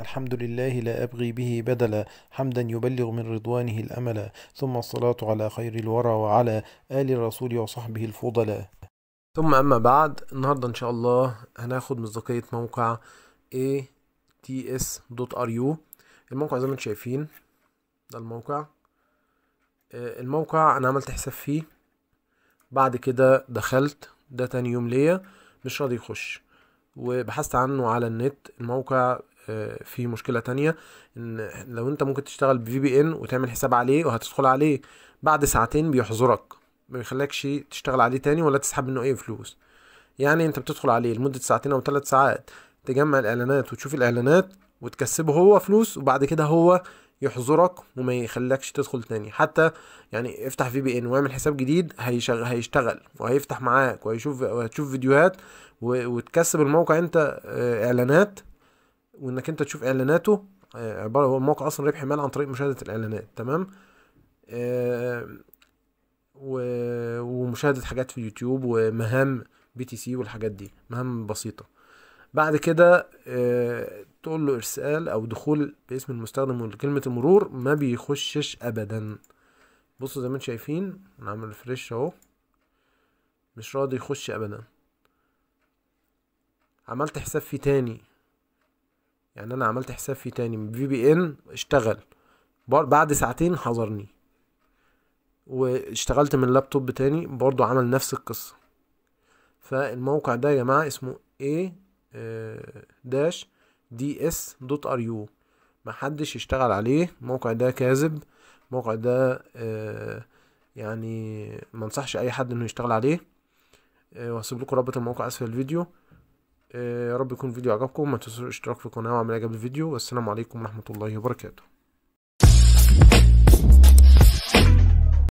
الحمد لله لا أبغي به بدلا حمدا يبلغ من رضوانه الأملا ثم الصلاة على خير الورى وعلى آل الرسول وصحبه الفضلاء. ثم أما بعد النهاردة إن شاء الله هناخد مصداقية موقع ats.ru الموقع زي ما أنتم شايفين ده الموقع. آه، الموقع أنا عملت حساب فيه بعد كده دخلت ده تاني يوم ليا مش راضي يخش. وبحثت عنه على النت الموقع آه، فيه مشكلة تانية إن لو أنت ممكن تشتغل بفي بي ان وتعمل حساب عليه وهتدخل عليه بعد ساعتين بيحظرك ما بيخليكش تشتغل عليه تاني ولا تسحب منه أي فلوس. يعني أنت بتدخل عليه لمدة ساعتين أو ثلاث ساعات تجمع الإعلانات وتشوف الإعلانات وتكسبه هو فلوس وبعد كده هو يحظرك وما يخليكش تدخل تاني. حتى يعني افتح في بي ان واعمل حساب جديد هيشغل هيشتغل وهيفتح معاك وهيشوف وهتشوف فيديوهات وتكسب الموقع أنت آه، إعلانات وإنك أنت تشوف إعلاناته آه، عبارة هو الموقع أصلا ربح مال عن طريق مشاهدة الإعلانات تمام؟ آه، ومشاهدة حاجات في يوتيوب ومهام PTC والحاجات دي مهام بسيطة. بعد كده آه، تقول له إرسال أو دخول باسم المستخدم وكلمة المرور ما بيخشش ابدا. بصوا زي ما أنتم شايفين نعمل refresh أهو. مش راضي يخش ابدا. عملت حساب فيه تاني. يعني أنا عملت حساب فيه تاني من VPN اشتغل. بعد ساعتين حظرني واشتغلت من لابتوب تاني برضو عمل نفس القصة. فالموقع ده يا جماعة اسمه a dash ds dot ru محدش يشتغل عليه. الموقع ده كاذب. الموقع ده آه، يعني ما انصحش أي حد إنه يشتغل عليه. آه، وهسيب لكم رابط الموقع أسفل الفيديو. يا رب يكون الفيديو عجبكم. ما تنسوش الاشتراك في القناة وعمل إعجاب الفيديو والسلام عليكم ورحمة الله وبركاته.